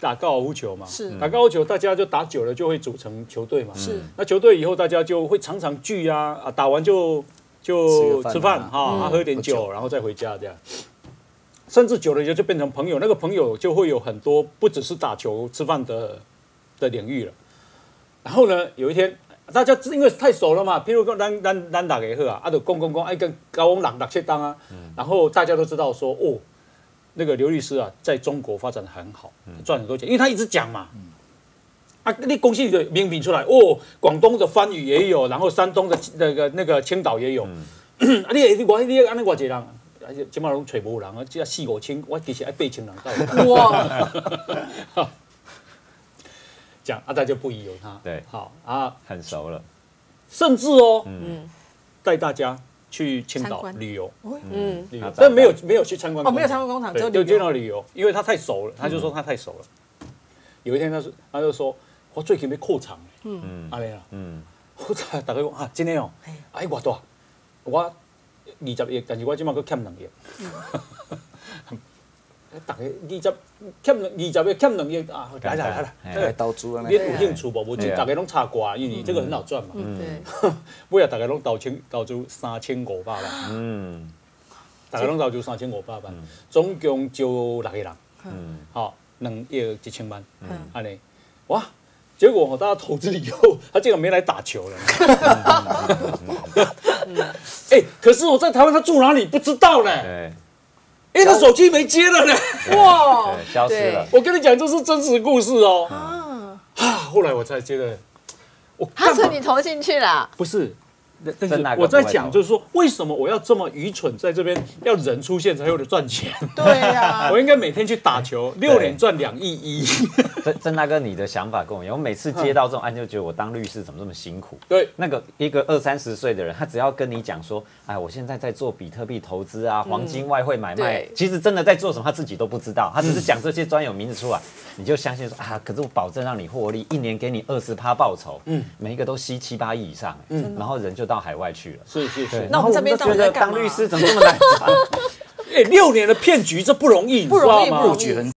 打高尔夫球嘛，是。打高尔夫球，大家就打久了就会组成球队嘛。是那球队以后大家就会常常聚啊，啊，打完就就吃饭哈，啊，喝点喝酒，然后再回家这样。甚至久了以后就变成朋友，那个朋友就会有很多不只是打球吃饭的的领域了。然后呢，有一天大家因为太熟了嘛，譬如说咱咱咱打给喝啊，啊，就公公公爱跟高翁朗朗切当啊，然后大家都知道说哦，那个刘律师啊，在中国发展的很好，赚很多钱，因为他一直讲嘛。啊，你恭喜你的名品出来哦，广东的番禺也有，然后山东的那个那个青岛也有。啊，你你我你安尼偌济人，啊，即马拢找无人啊，只要四五千，我其实爱八千人到。哇，讲啊，大家不疑有他。对。好啊，很熟了，甚至哦，嗯。带大家去青岛旅游，嗯，旅游，但没有没有去参观哦，没有参观工厂，只有，就去旅游。那旅游，因为他太熟了，他就说他太熟了。有一天他说，他就说，我最近要扩厂，嗯，安尼啦，嗯，我大家讲啊，真的哦，哎，我多，我二十亿，但是我即马佫欠两亿。大概二十欠二十亿欠两亿啊，来来来来，哎来投资啊，你有兴趣无？无就大家拢差挂，因为这个很好赚嘛。嗯，对，尾啊，大家拢投千投资三千五百万，嗯，大家拢投资三千五百万，总共招六个人，嗯，好，两亿一千万，嗯。安尼，哇！结果哦大家投资了以后，他竟然没来打球了。哎，可是我在台湾，他住哪里？不知道呢？对哎，他手机没接了呢。哇，消失了，我跟你讲，这是真实故事哦。啊，啊，后来我才觉得，我他干嘛说你投进去了，不是，那但是我在讲就是说，为什么我要这么愚蠢，在这边要人出现才有的赚钱？对呀 我，应该每天去打球，六年赚两亿一。曾曾大哥，你的想法跟我一样，我每次接到这种案，就觉得我当律师怎么这么辛苦？对，那个一个二三十岁的人，他只要跟你讲说，哎，我现在在做比特币投资啊，黄金外汇买卖对，其实真的在做什么，他自己都不知道，他只是讲这些专有名词出来，你就相信说啊，可是我保证让你获利，一年给你二十趴报酬，嗯，每一个都吸七八亿以上，嗯，然后人就到海外去了。对是是是，那我们这边觉得到底在干嘛当律师怎么这么难赚？哎，六年的骗局这不容易，你知不容易道吗不容易布局很